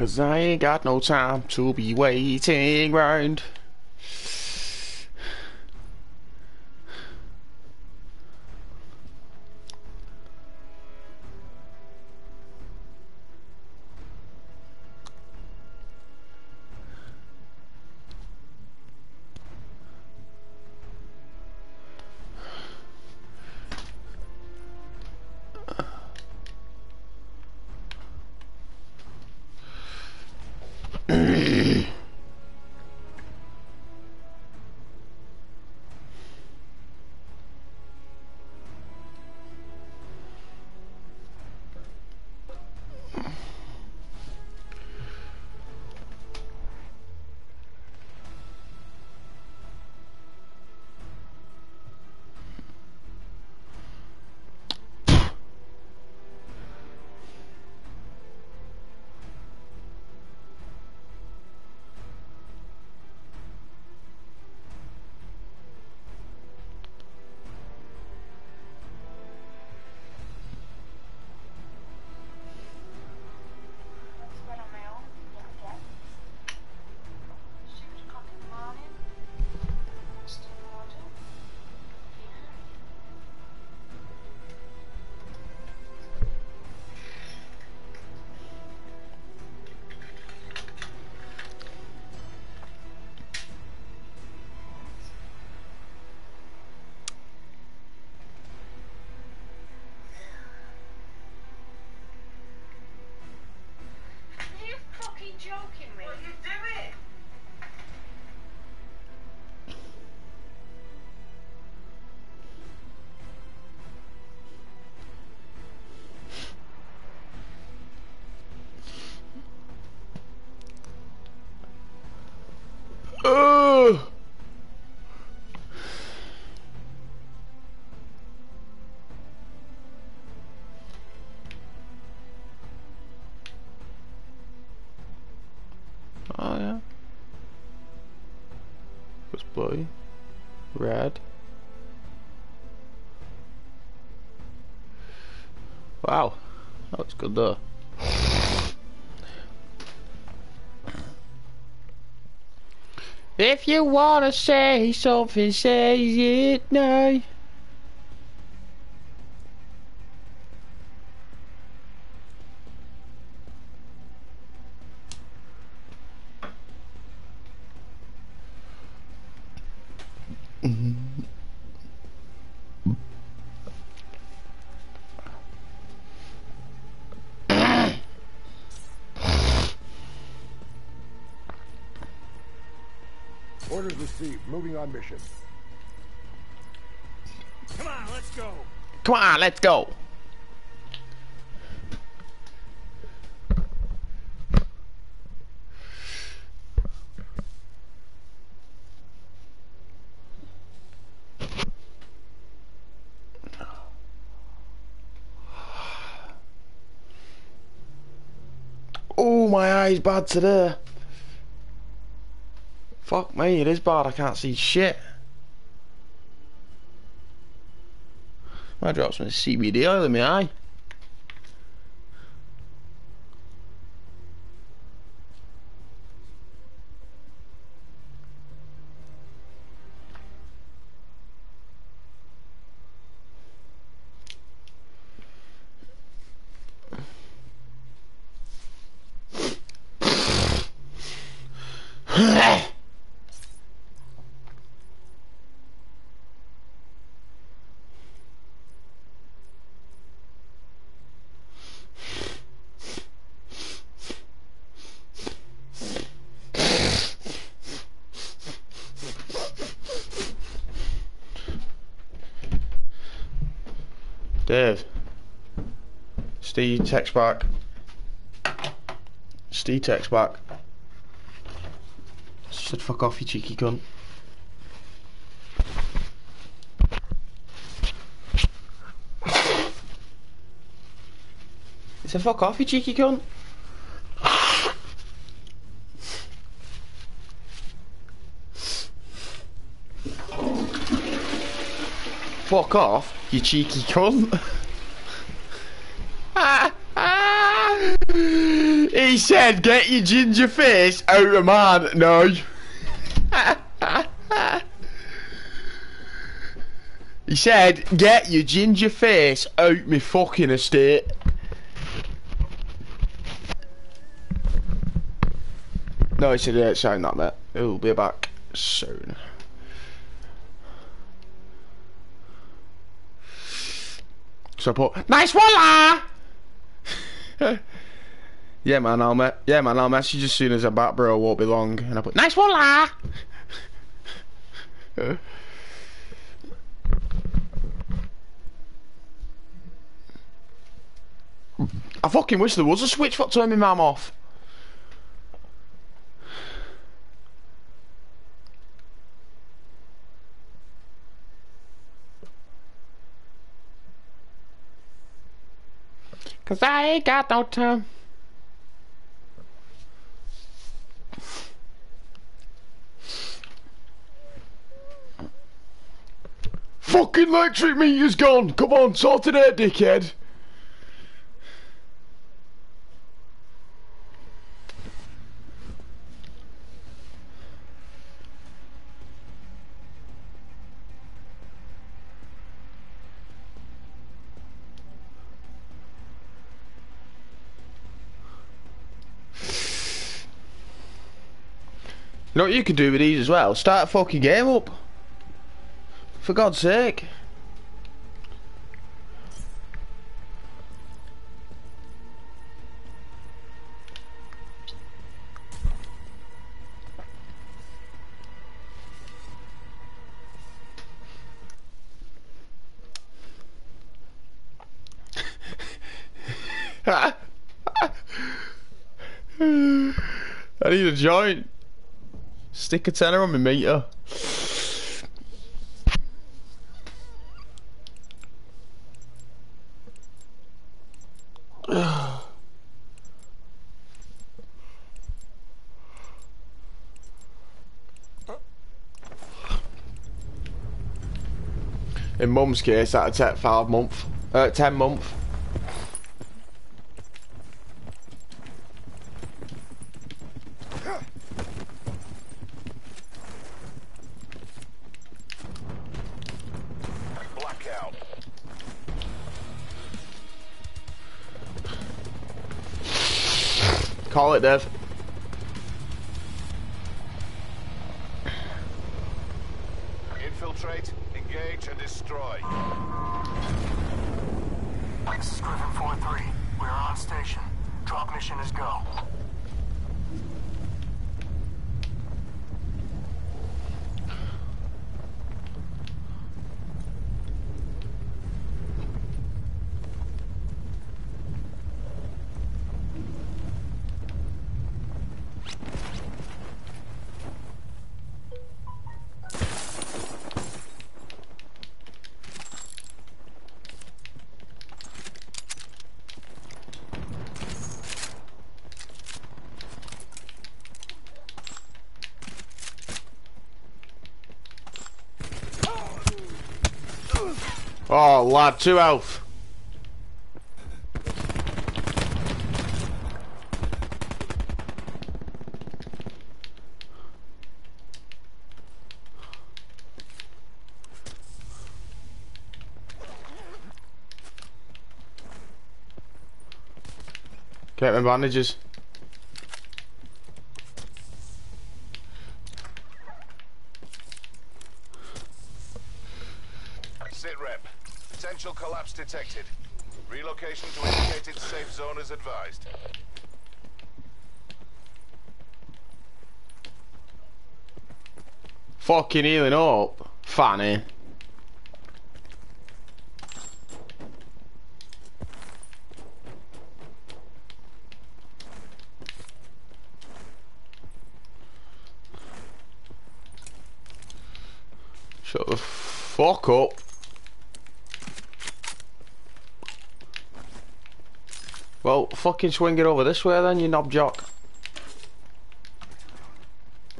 Cause I ain't got no time to be waiting round. Good though. If you wanna say something, say it now. Moving on mission. Come on, let's go. Come on, let's go. Oh, my eyes bad today. Fuck me, it is bad, I can't see shit. Might drop some CBD oil in my eye. Dave. Text back. Steve text back. Said fuck off you cheeky cunt. He said fuck off you cheeky cunt. Fuck off. You cheeky cunt. He said, get your ginger face out of mine. No. he said, get your ginger face out me fucking estate. No, he said, yeah, it's saying that, mate. He'll be back soon. So I put, nice one! yeah, man, I'll me yeah, man, I'll message as soon as I'm back, bro. Won't be long. And I put, nice one, lah! I fucking wish there was a switch for turning my mum off. Cause I ain't got no time. Fucking electric meter's gone! Come on, sort it out, dickhead! You know what you could do with these as well? Start a fucking game up. For God's sake. I need a joint. Stick a tenner on my meter. Mum's case, that'd take five month, uh, ten month. Call it, Dev. Infiltrate, engage, and destroy. This is Griffin 4-3. We are on station. Drop mission is go. Lad, two health. Get my bandages. Sit rep. Potential collapse detected. Relocation to indicated safe zone is advised. Fucking healing up. Fanny. Shut the fuck up. Well, fucking swing it over this way then, you knob jock.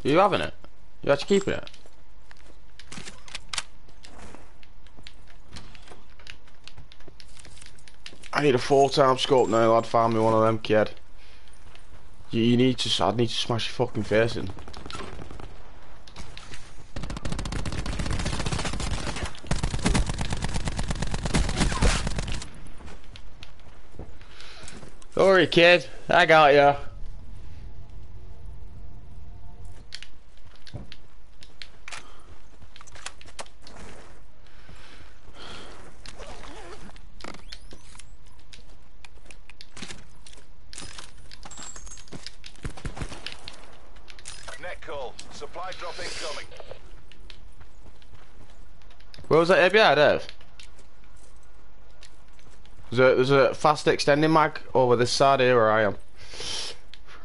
you having it? You actually keeping it? I need a full time scope now, lad. Find me one of them, kid. You, you need to. I need to smash your fucking face in. Worry, kid. I got ya. Net call. Supply drop incoming. Where was that ABR, Dave? There's a, there's a fast extending mag over this side here where I am.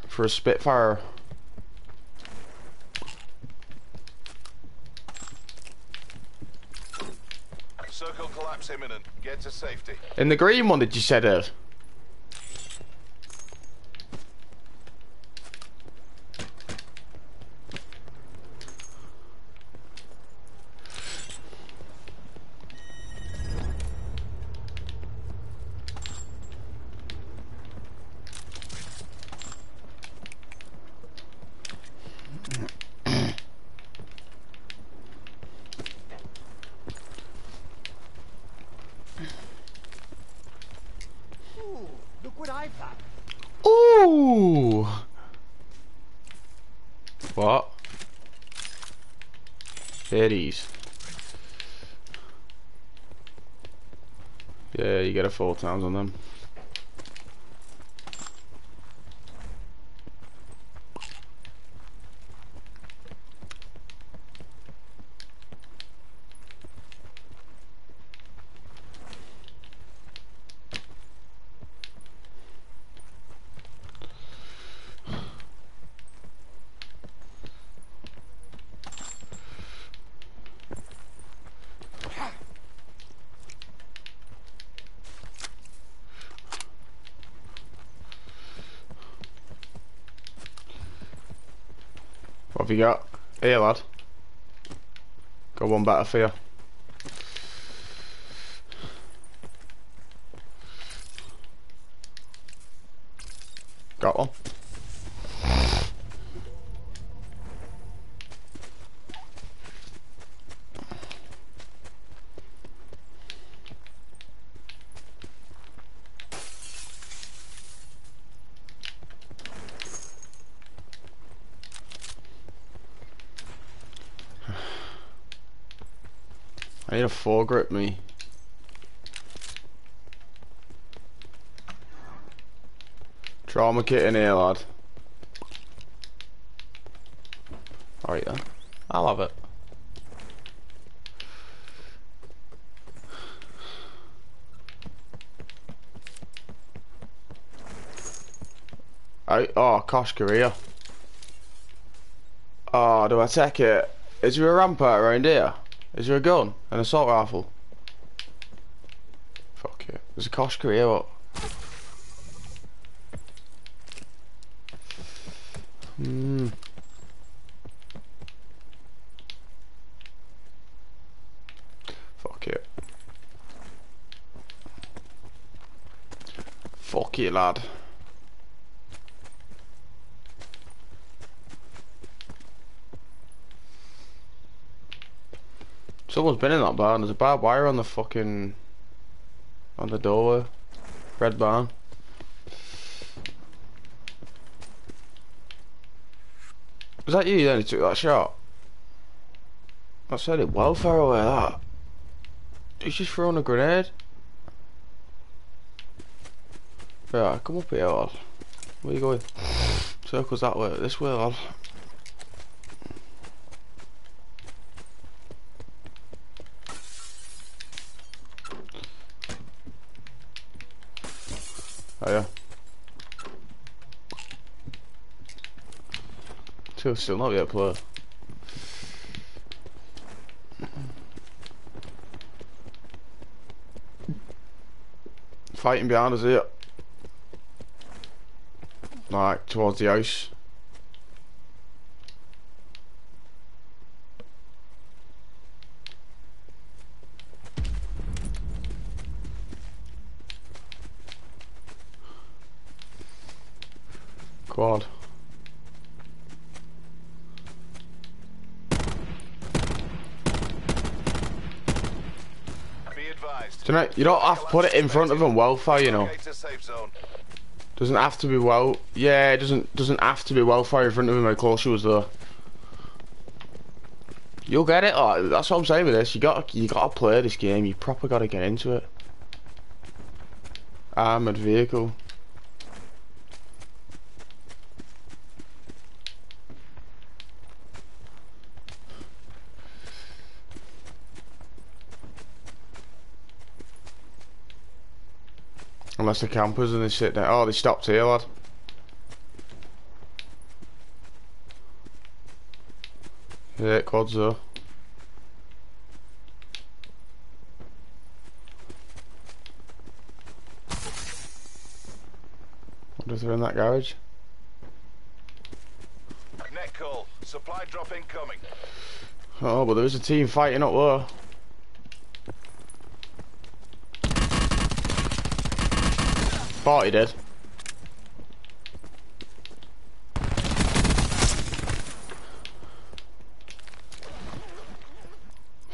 For a Spitfire. Circle collapse imminent. Get to safety. In the green one, did you say, Dave? Look what I found. Ooh! What? Titties. Yeah, you get a four times on them. What have you got? Here, lad. Got one better for you. Got one. A foregrip me. Trauma kit in here, lad. Alright then. I'll have it. I, oh, Kosh Korea. Oh, do I take it? Is there a rampart around here? Is there a gun? An assault rifle? Fuck it. There's a Kosh Korea, what? Hmm. Fuck it. Fuck it, lad. Someone's been in that barn. There's a barbed wire on the fucking... On the doorway. Red barn. Was that you then who took that shot? I said it well far away, that. He's just throwing a grenade. Right, come up here, lad. Where you going? Circles that way. This way, lad. Oh yeah. Still, still not yet player. Fighting behind us here. Like towards the house. Go on. Be advised. Do you don't have to put it in front of them welfare, you know. Doesn't have to be well. Yeah, it doesn't doesn't have to be welfare in front of him how close she was though. You'll get it. Like, that's what I'm saying with this. You got you got to play this game. You proper got to get into it. Armored vehicle. The campers and they sit there. Oh, they stopped here, lad. Yeah, quads though. Wonder if they're in that garage. Net call. Supply drop incoming. Oh, but there is a team fighting up there. Thought he did.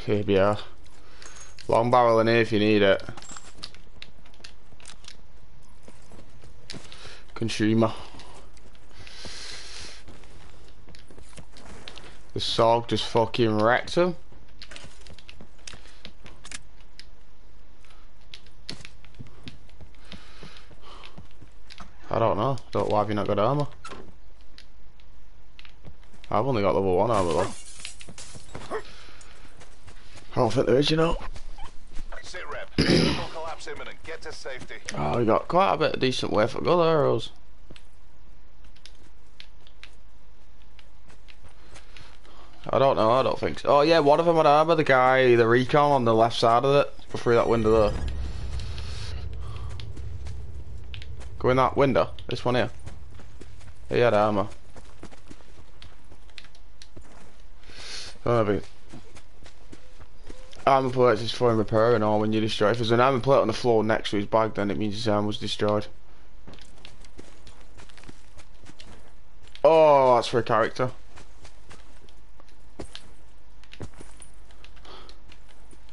Here we are. Long barrel in here if you need it. Consumer. The Saug just fucking wrecked him. I don't know. Don't, why have you not got armor? I've only got level 1 armor though. I don't think there is, you know. Sit rep. Collapse imminent. Get to safety. Oh, we got quite a bit of decent way for go there, Rose. I don't know, I don't think so. Oh yeah, one of them had armor, the guy, the recon on the left side of it, go through that window there. Go in that window, this one here. He had armor. If he... Armor plates is for repair and all when you destroy. If there's an armor plate on the floor next to his bag, then it means his arm was destroyed. Oh, that's for a character.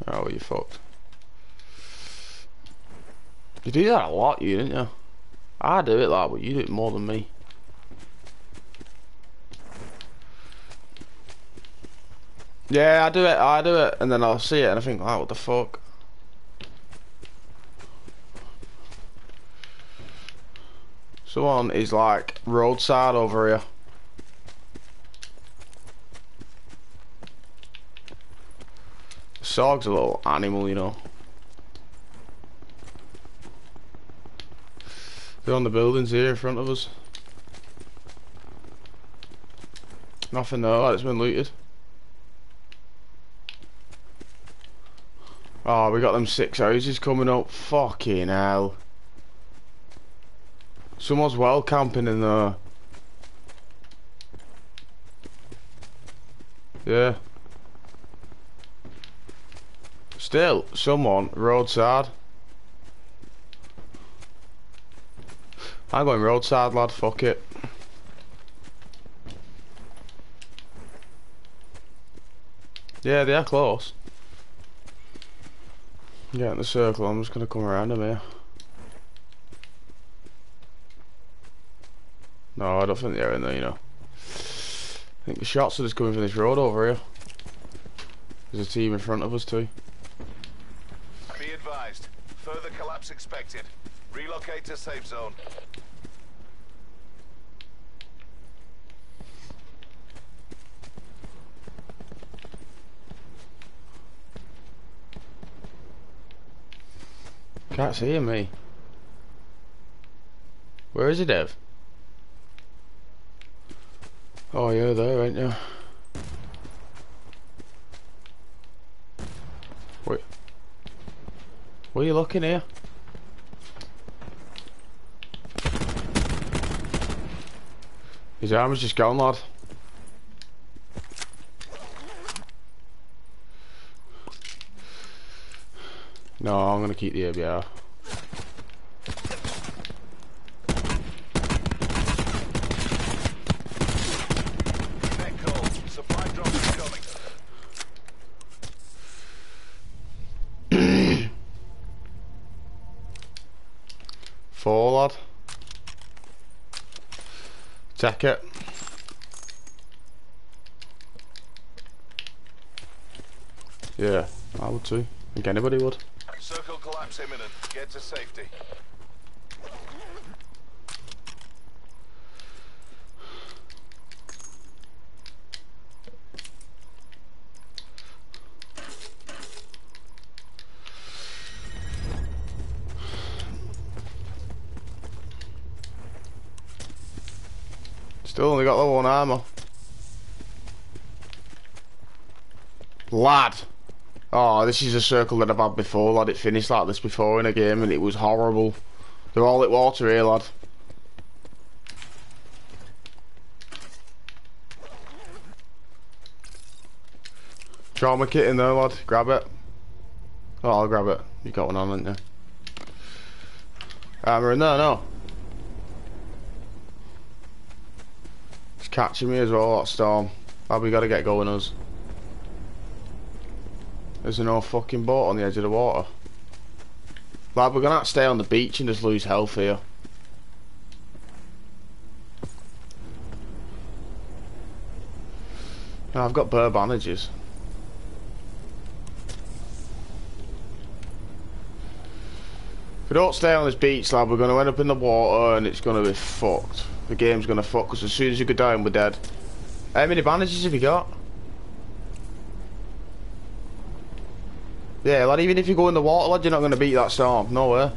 Oh, you fucked. You do that a lot, you didn't you? I do it like, but you do it more than me. Yeah, I do it, I do it, and then I'll see it and I think, oh, what the fuck? Someone is like roadside over here. Saug's a little animal, you know. They're on the buildings here in front of us. Nothing though, it's been looted. Oh, we got them six houses coming up. Fucking hell. Someone's well camping in there. Yeah. Still, someone roadside. I'm going roadside, lad. Fuck it. Yeah, they are close. Get in the circle. I'm just gonna come around them here. No, I don't think they're in there. You know. I think the shots are just coming from this road over here. There's a team in front of us too. Be advised. Further collapse expected. Relocate to safe zone. Can't see me. Where is he, Dev? Oh, you're there, ain't you? Wait. Where are you looking here? His armor's just gone, lad. No, I'm gonna keep the ABR. Four lad. Take it. Yeah, I would too. I think anybody would. Collapse imminent. Get to safety. Still only got level one armor. Lad. Oh, this is a circle that I've had before, lad. It finished like this before in a game and it was horrible. They're all at water here, lad. Trauma kit in there, lad. Grab it. Oh, I'll grab it. You got one on, haven't you? Armor in there, no. It's catching me as well, that storm. Lad, we gotta get going, us. There's no fucking boat on the edge of the water. Lad, we're gonna stay on the beach and just lose health here. I've got bare bandages. If we don't stay on this beach, lad, we're going to end up in the water and it's going to be fucked. The game's going to fuck us. as soon as you go down, we're dead. How many bandages have you got? Yeah, lad, even if you go in the water, lad, you're not going to beat that storm. No way.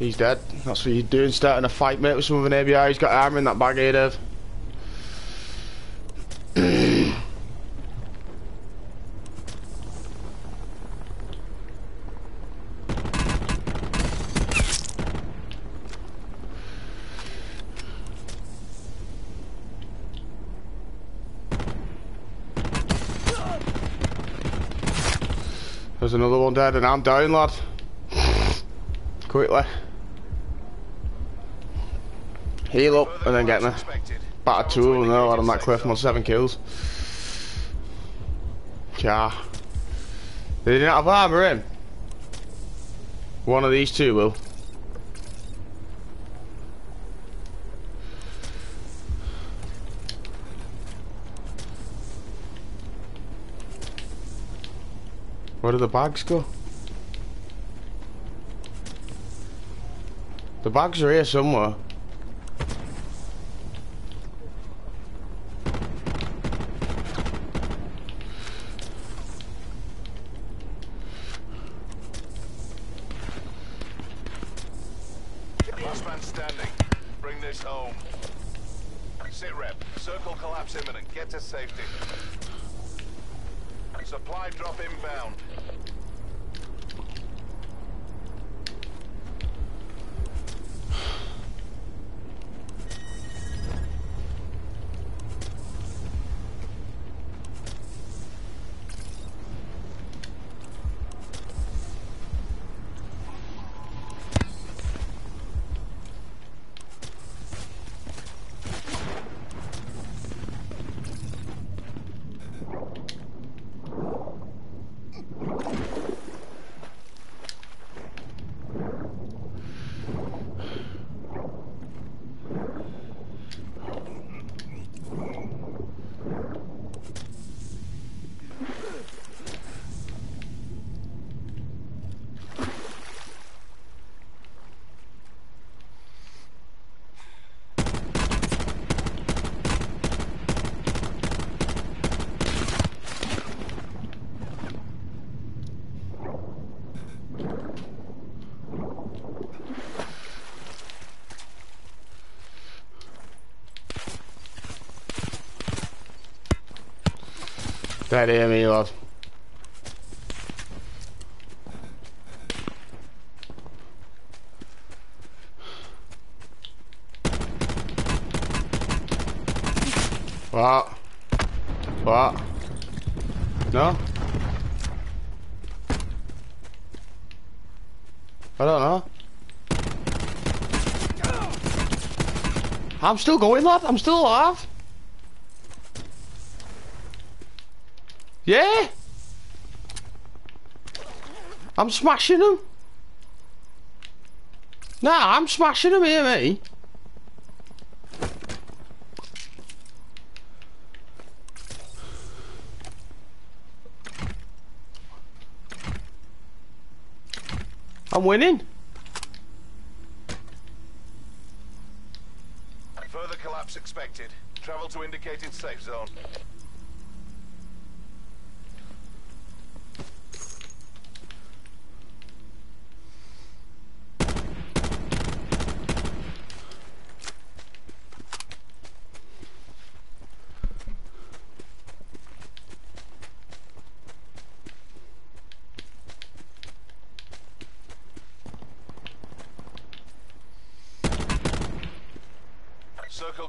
He's dead. That's what you're doing, starting a fight, mate, with some of an ABR. He's got armor in that bag here, Dave. There's another one dead and I'm down, lad. Quickly. Heal up and then get me. Batter two of them though, lad, on that cliff. I'm on seven kills. Yeah. They didn't have armor in. One of these two will. Where did the bags go? The bags are here somewhere. Last man standing. Bring this home. Sit rep. Circle collapse imminent. Get to safety. Supply drop inbound. Dead here, me, lad. What? What? No? I don't know. I'm still going, lad. I'm still alive. Yeah. I'm smashing them. Nah, I'm smashing them here, me. I'm winning. Further collapse expected. Travel to indicated safe zone. Circle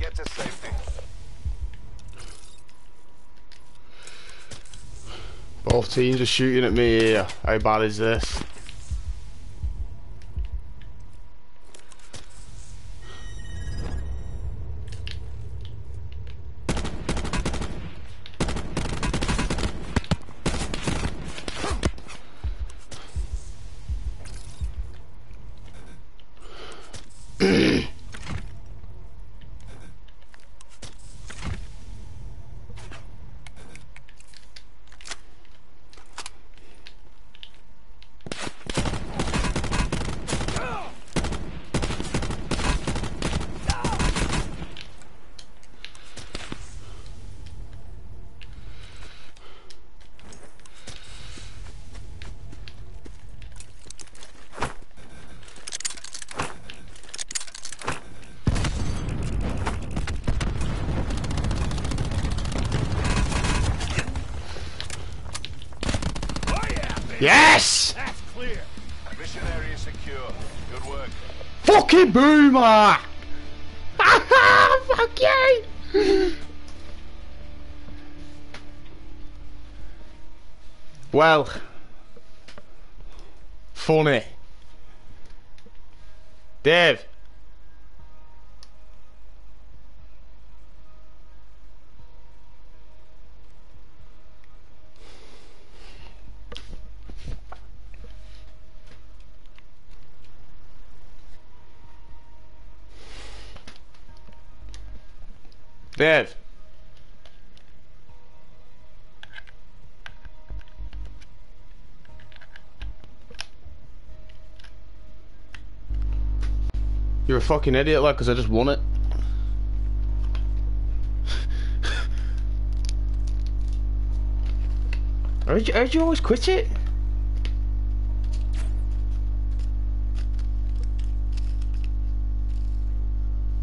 Get to safety. Both teams are shooting at me here. How bad is this? Well, funny. Dave. Dave. You're a fucking idiot, like, because I just won it. How'd you, you always quit it?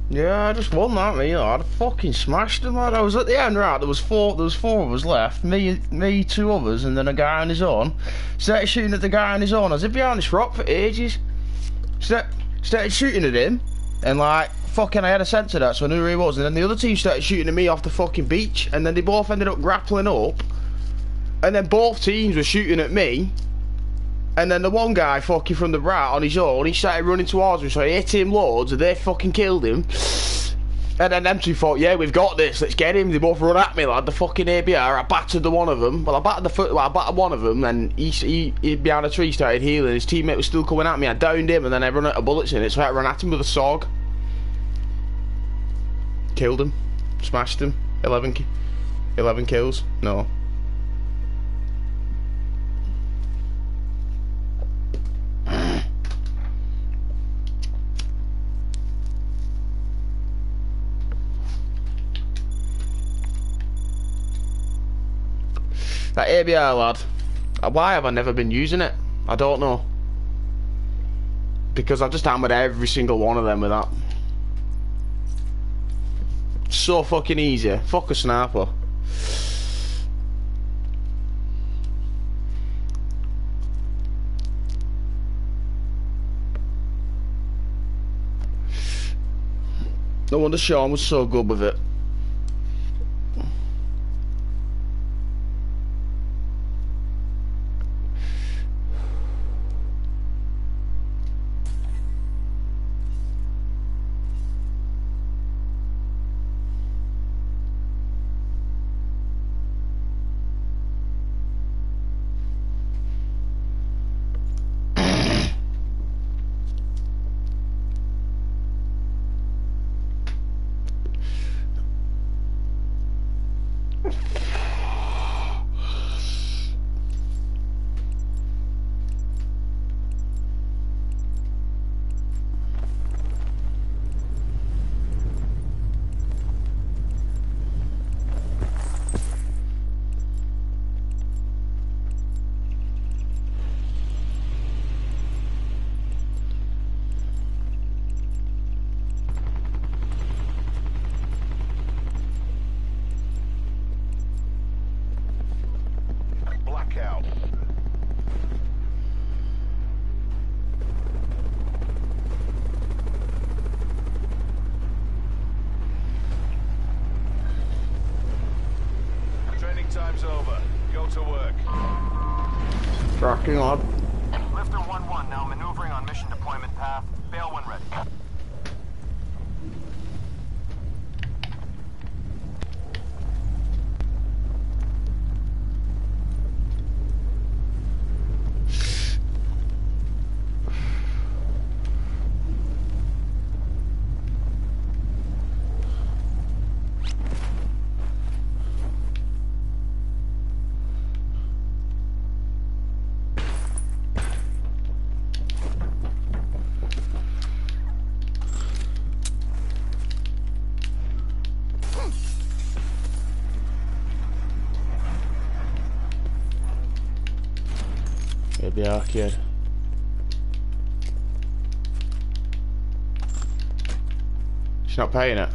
Yeah, I just won that, me. lad. I fucking smashed him, lad. I was at the end, right? There was four. There was four of us left. Me, me, two others, and then a guy on his own. Started shooting at the guy on his own. I was in behind this rock for ages. Started, started shooting at him, and like fucking, I had a sense of that, so I knew who he was. And then the other team started shooting at me off the fucking beach, and then they both ended up grappling up. And then both teams were shooting at me. And then the one guy fucking from the right on his own, he started running towards me, so I hit him loads, and they fucking killed him. And then them two thought, yeah, we've got this, let's get him. They both run at me, lad, the fucking ABR. I battered the one of them. Well, I battered the foot, well, I battered one of them, and he, he, he behind a tree started healing. His teammate was still coming at me. I downed him, and then I run out of bullets in it, so I run at him with a Saug. Killed him. Smashed him. 11, ki 11 kills. No. That ABR lad. uh, Why have I never been using it? I don't know. Because I've just hammered every single one of them with that. So fucking easy. Fuck a sniper. No wonder Sean was so good with it. Tracking on. Maybe arcade. She's not paying it.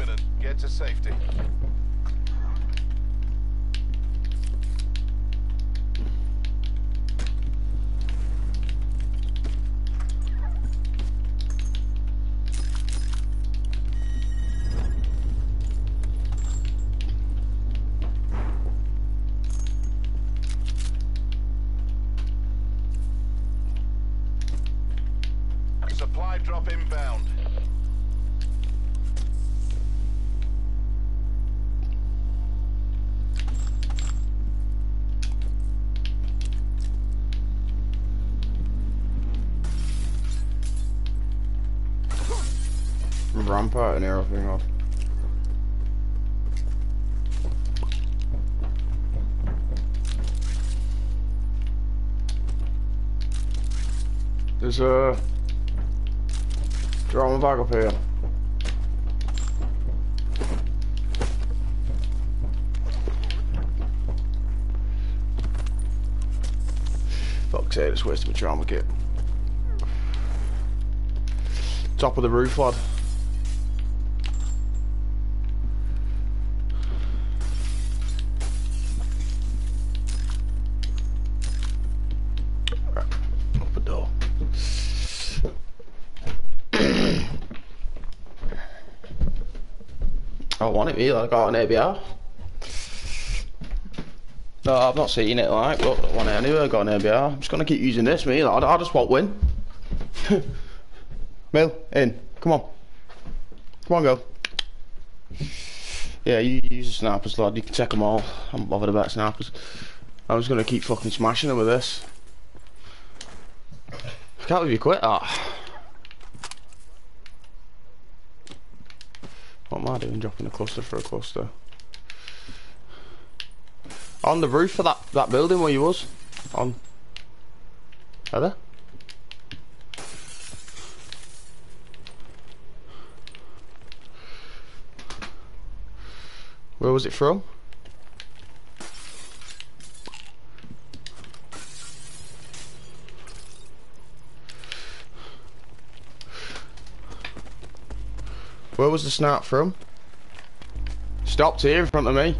Imminent. Get to safety. Rampart and everything off. There's a drama back up here. Fuck's sake, it's wasted my trauma kit. Top of the roof, lad. Want it either, I got an ABR. No, I've not seen it like, but I want it anyway, I got an ABR. I'm just gonna keep using this, me, I, I just want win. Mill, in, come on. Come on, go. Yeah, you use the snipers, lad, you can check them all. I'm bothered about snipers. I'm just gonna keep fucking smashing them with this. I can't believe you quit that. Am I doing dropping a cluster for a cluster? On the roof of that, that building where you was? On. Are there? Where was it from? Where was the snap from? Stopped here in front of me.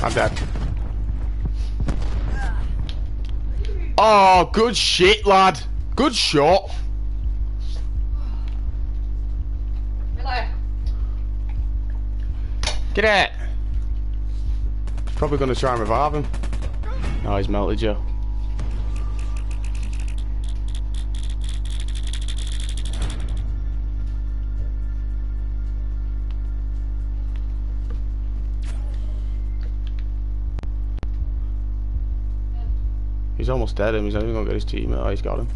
I'm dead. Oh, good shit, lad. Good shot. Get it! Probably gonna try and revive him. Oh, he's melted, Joe. He's almost dead, and he's not even gonna get his team. Oh, he's got him.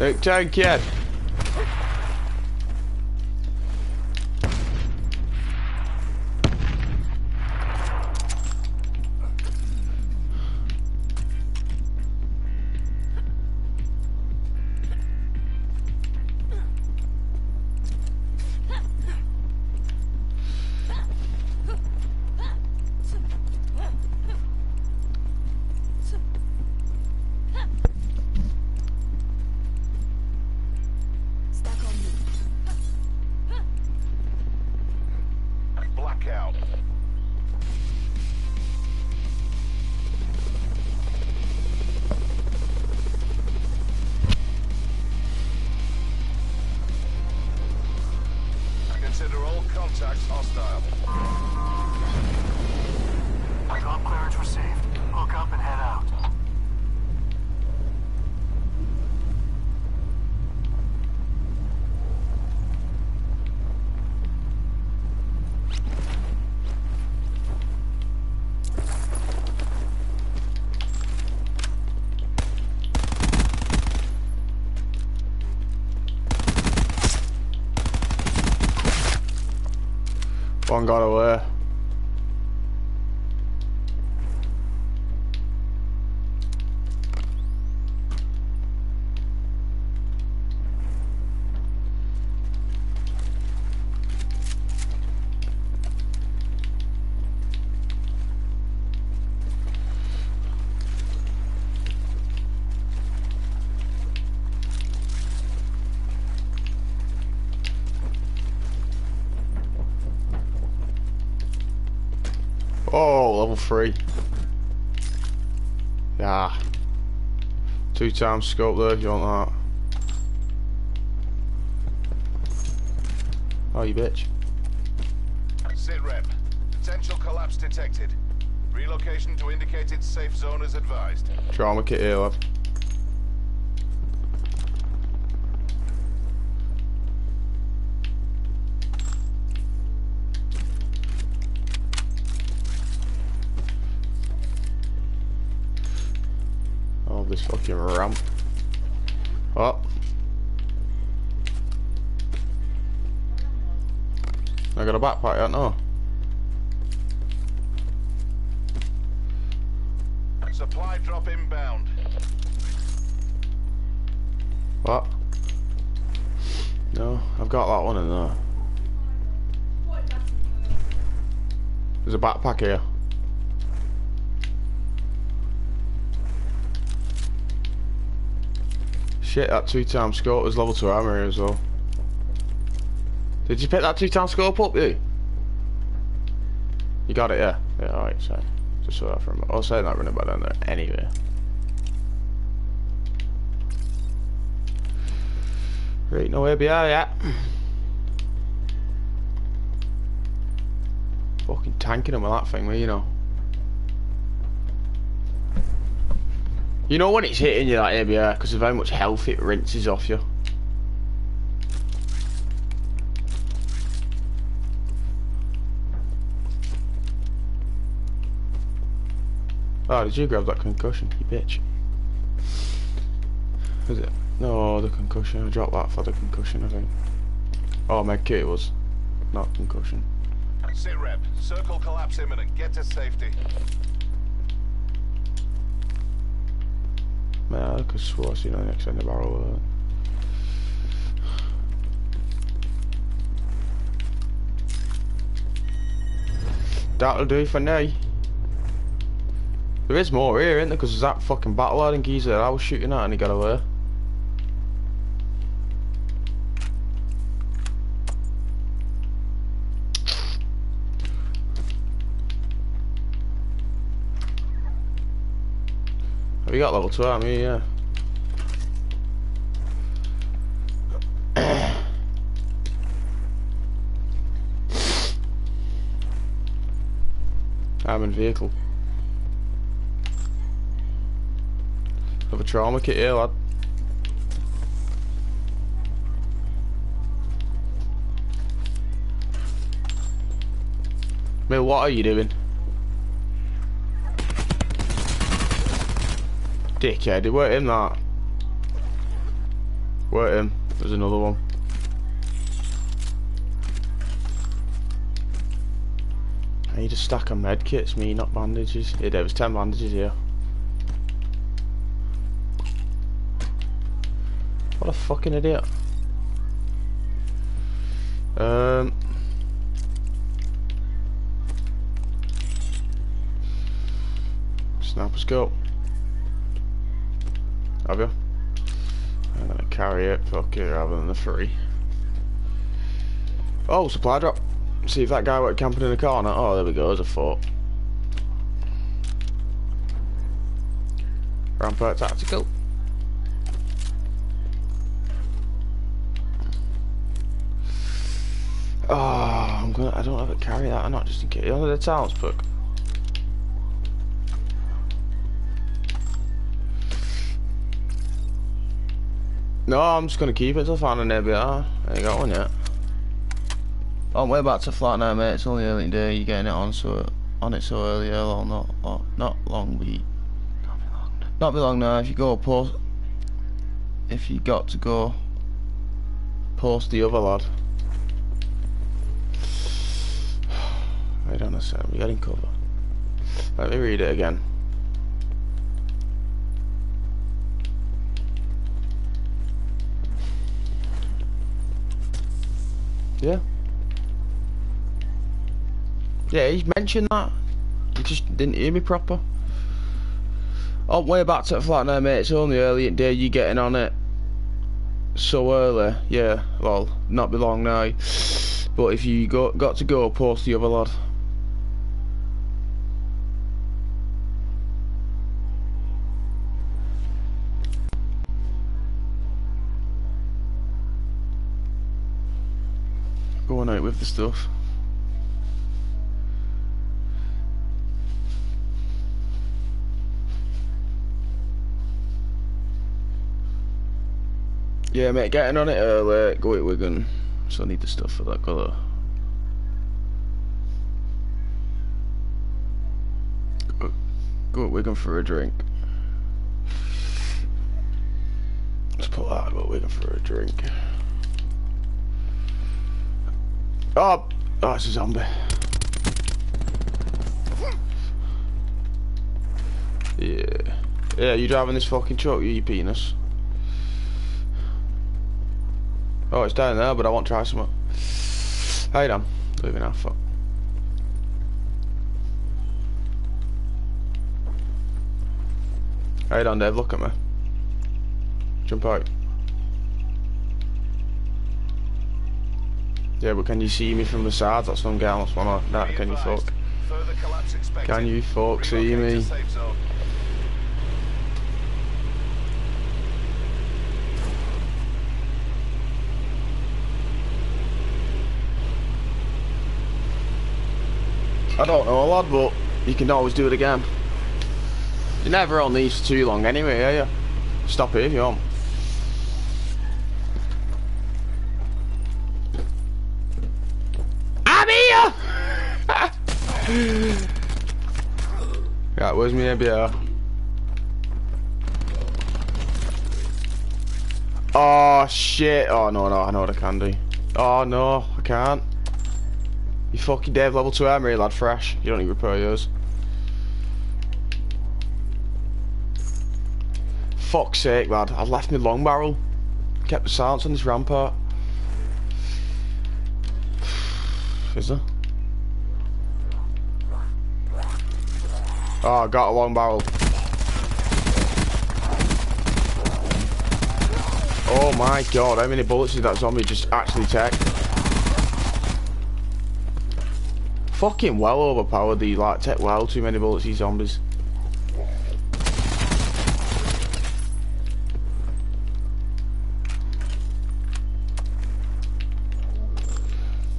Nick tank yet. One got away. Three. Yeah. Two times scope there if you want that. Oh, you bitch. Sit rep. Potential collapse detected. Relocation to indicated safe zone is advised. Trauma kit here, lad. Fucking ramp. Oh. I got a backpack yet, know. Supply drop inbound. What? No, I've got that one in there. There's a backpack here. Shit, that two times scope was level 2 armor here as well. Did you pick that two times scope up, you? You got it, yeah? Yeah, alright, so. Just saw that from. I'll say that running back down there anyway. Right, no ABR yet. Fucking tanking him with that thing, you know. You know when it's hitting you that ABR because of how much health it rinses off you. Oh, did you grab that concussion, you bitch? Is it? No, the concussion. I dropped that for the concussion, I think. Oh, my kit was. Not concussion. Sit rep. Circle collapse imminent. Get to safety. Man, I could swear I seen an extended barrel of that. That'll do for now. There is more here, isn't there? Because that fucking battle hardened geezer that I was shooting at and he got away. You got level 2 on me? Yeah. I'm vehicle. Have a trauma kit here, lad. Mill, what are you doing? Dickhead, it weren't him that. Weren't him. There's another one. I need a stack of med kits, me, not bandages. Yeah, there was 10 bandages here. What a fucking idiot. Um. Sniper scope. Have I'm gonna carry it, fuck it, rather than the free. Oh, supply drop. See if that guy went camping in the corner. Oh, there we go, there's a fort. Rampart tactical. Oh, I'm gonna, I don't have to carry that or not, just in case. Know the talents book. No, I'm just gonna keep it till I find an ABR. I ain't got one yet. Oh, we're back to flat now, mate. It's only early day. You're getting it on so on it so early. Or not, or not long. Not be long. Not be long now. If you go post, if you got to go, post the other lad. Wait on a second. We're getting cover. Let me read it again. Yeah. Yeah, he mentioned that. He just didn't hear me proper. Oh, way back to the flat now, mate. It's only early day. You getting on it so early? Yeah. Well, not be long now. But if you got got to go, post the other lad. Going out with the stuff. Yeah, mate, getting on it early. Go at Wigan. So I need the stuff for that colour. Go, go at Wigan for a drink. Let's put that. Go at Wigan for a drink. Oh, oh, it's a zombie. Yeah. Yeah, you driving this fucking truck, you penis. Oh, it's down there, but I want to try some. Hey, damn. Leaving our fuck. Hey, on, Dave, look at me. Jump out. Yeah, but can you see me from the side? That's what I'm getting. That's one that. Can you fuck? Further collapse expected. Can you fuck see me? I don't know, lad, but you can always do it again. You're never on these for too long anyway, are you? Stop it if you want. Right, where's my ABR? Oh shit! Oh no, no, I know what I can do. Oh no, I can't. You fucking Dave level 2 armory lad fresh. You don't need to repair yours. Fuck's sake lad, I left my long barrel. Kept the silence on this rampart. Is there? Oh, got a long barrel. Oh my god, how many bullets did that zombie just actually take? Fucking well overpowered, these like take well too many bullets, these zombies.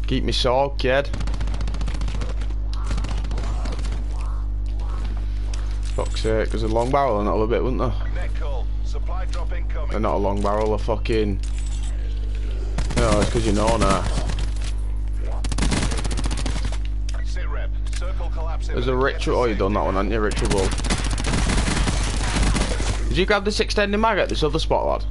Keep me sword, kid. Sake, there's a long barrel and that a bit, wouldn't there? They're not a long barrel, a fucking... No, it's because you know now. There's a ritual. Oh, you done that one, haven't you? Ritual. Did you grab this extending mag at this other spot, lad?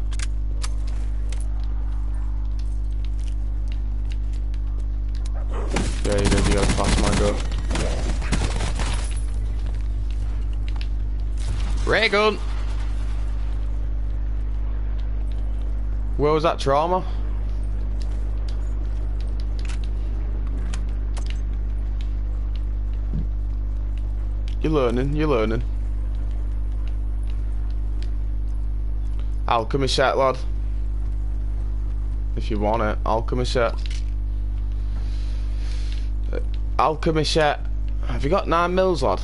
Ray gun. Where was that trauma? You're learning, you're learning. Alchemy set, lad. If you want it, alchemy set. Alchemy set. Have you got nine mils, lad?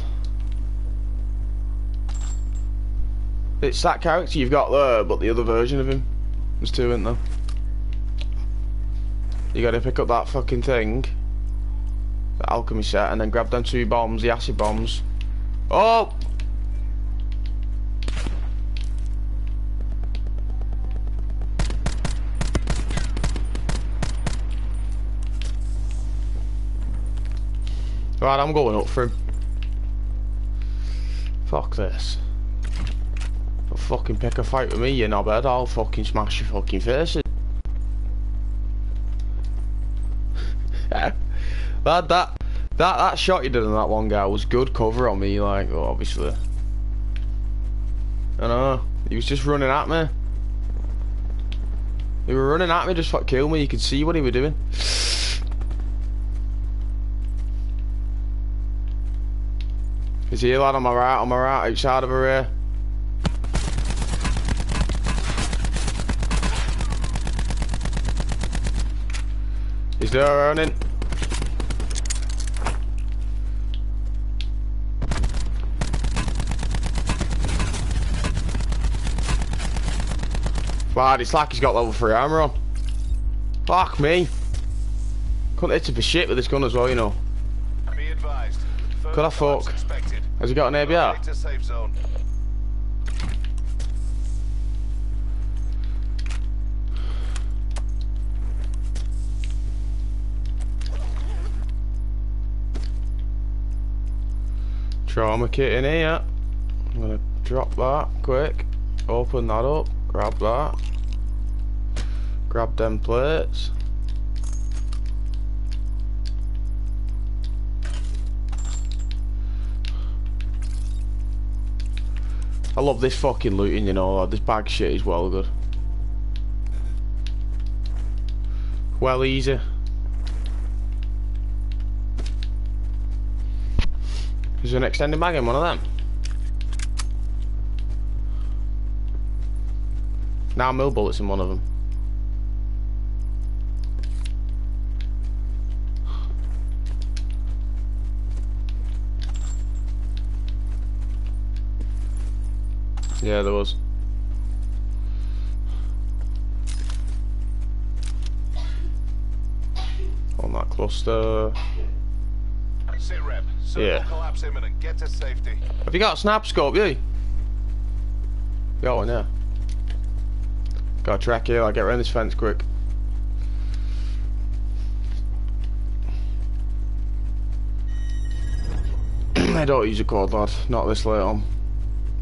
It's that character you've got there, but the other version of him. There's two, isn't there? You gotta pick up that fucking thing. The alchemy set, and then grab them two bombs, the acid bombs. Oh! Right, I'm going up for him. Fuck this. Fucking pick a fight with me, you knobhead. I'll fucking smash your fucking face in. that, that, that, that shot you did on that one guy was good cover on me, like, well, obviously. I know. He was just running at me. He were running at me just to kill me. You could see what he was doing. Is he lad on my right, on my right, outside of her here? He's there running. Wow, it's like he's got level 3 armor on. Fuck me. Couldn't hit him for shit with this gun as well, you know. Be advised. Could I fuck? Has he got an ABR? Trauma kit in here. I'm gonna drop that quick. Open that up. Grab that. Grab them plates. I love this fucking looting, you know. This bag shit is well good. Well easy. Is an extended mag in one of them? Now mill bullets in one of them. Yeah, there was. On that cluster. Sit rep. Yeah. collapse imminent. Get to safety. Have you got a snap scope, you? Got one, yeah. Got a track here, I'll get around this fence quick. I don't use a cord lad, not this late on.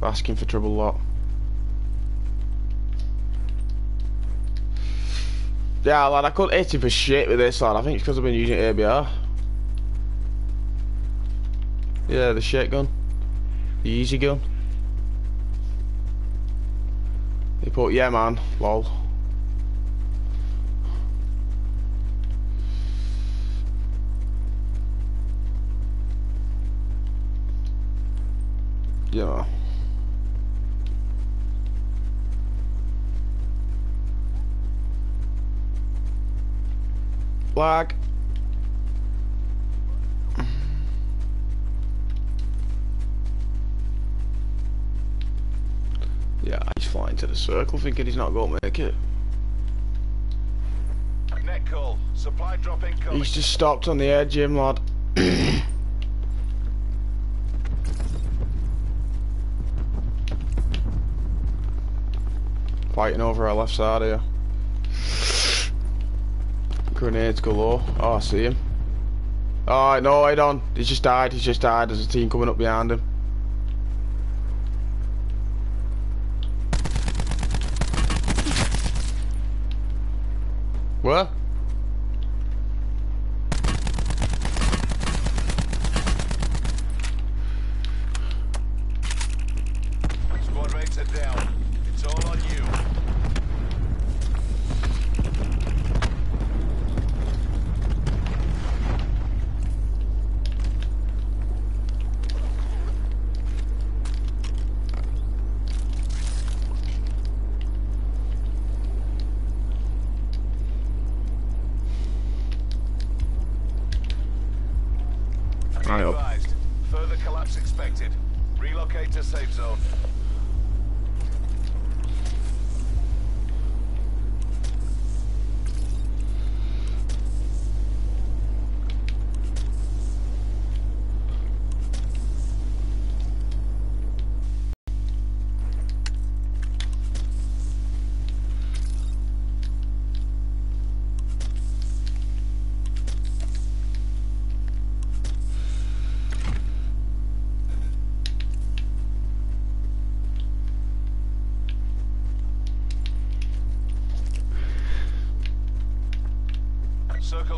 Asking for trouble a lot. Yeah, lad, I couldn't hit him for shit with this, lad. I think it's because I've been using ABR. Yeah, the shit gun. The easy gun. They put, yeah man, lol. Yeah. Lag. Yeah, he's flying to the circle thinking he's not going to make it. Net call. Supply drop incoming. He's just stopped on the edge, him lad. Fighting over our left side here. Grenades galore. Oh, I see him. Oh, no, I don't. He's just died. He's just died. There's a team coming up behind him. What? Squad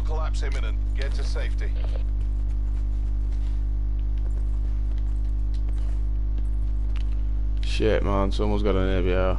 collapse imminent. Get to safety. Shit, man. Someone's got an ABR.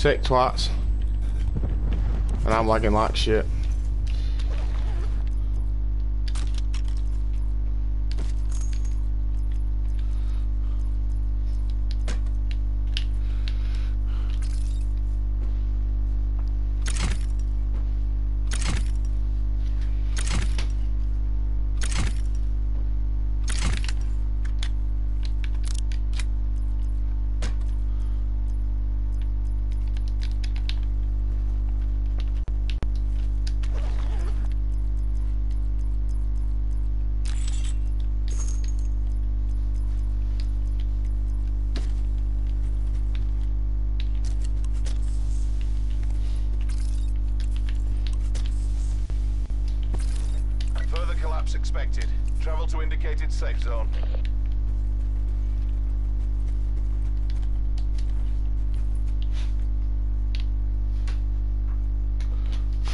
Sick twats. And I'm lagging like shit.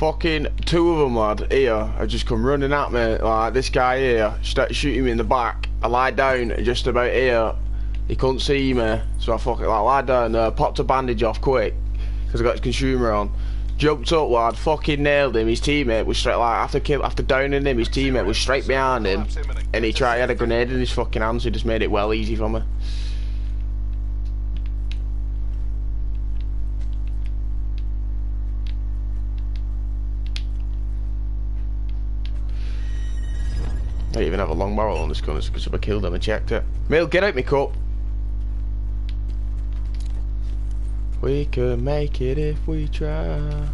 Fucking two of them, lad, here, have just come running at me. Like, this guy here, started shooting me in the back. I lied down just about here. He couldn't see me, so I fucking like, lied down there, popped a bandage off quick, because I got his consumer on. Jumped up, lad, fucking nailed him. His teammate was straight, like, after kill, after downing him, his teammate was straight behind him. And he tried, he had a grenade in his fucking hand, so he just made it well easy for me. I don't even have a long barrel on this gun, it's because if I killed him and checked it. Mill, get out me cup! We could make it if we try.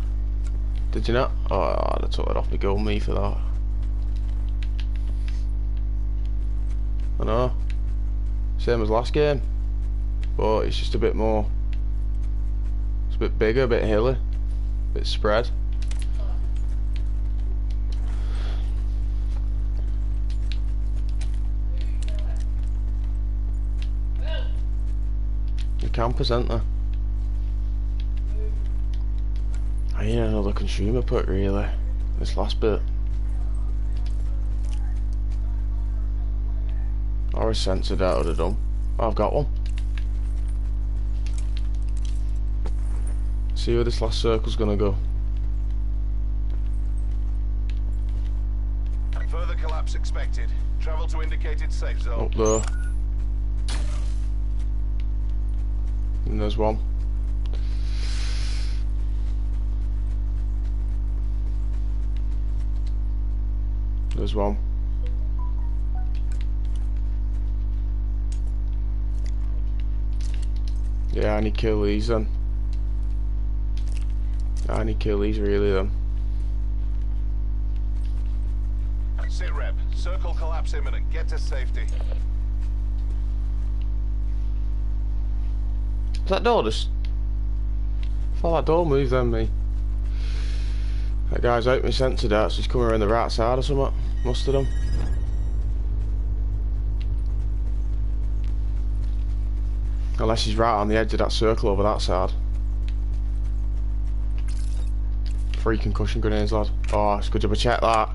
Did you not? Oh, have took it off me gun, me for that. I know. Same as last game. But it's just a bit more. It's a bit bigger, a bit hilly. A bit spread. The campers, aren't there? I need another consumer put really. This last bit. Or a sensor that would have done. I've got one. See where this last circle's gonna go. Further collapse expected. Travel to indicated safe zone. Up there. There's one. There's one. Yeah, I need kill these then. I need kill these really then. Sit rep. Circle collapse imminent. Get to safety. That door just... Thought that door moved then, me. That guy's out my sensor darts, he's coming around the right side or something. Must have done. Unless he's right on the edge of that circle over that side. Three concussion grenades, lad. Oh, it's good job I checked that.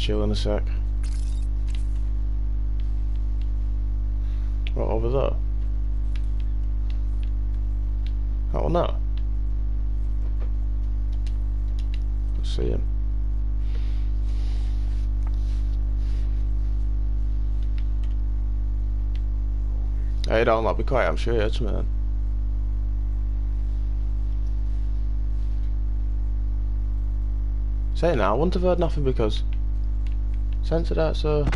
Just chill in a sec. What, over there? Oh, no. Let's see him. Hey, don't not be quiet, I'm sure it's then. Say now, I wouldn't have heard nothing because censored out, so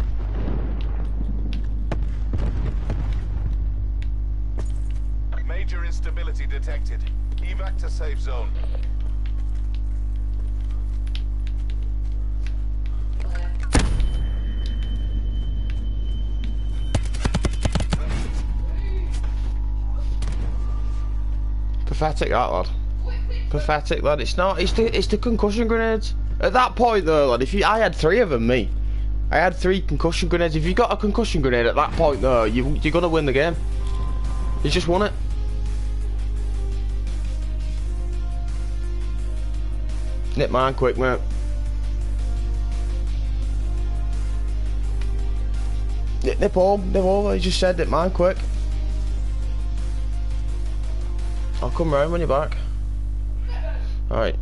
Major instability detected. Evac to safe zone. pathetic that lad. Pathetic lad. It's not. It's the it's the concussion grenades. At that point though, lad, if you I had three of them, me. I had three concussion grenades. If you got a concussion grenade at that point though, you you're gonna win the game. You just won it. Nip mine quick, mate. Nip, nip all, nip all. He just said nip mine quick. I'll come round when you're back. Alright.